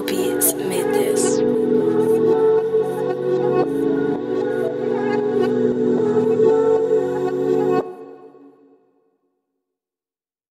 beats.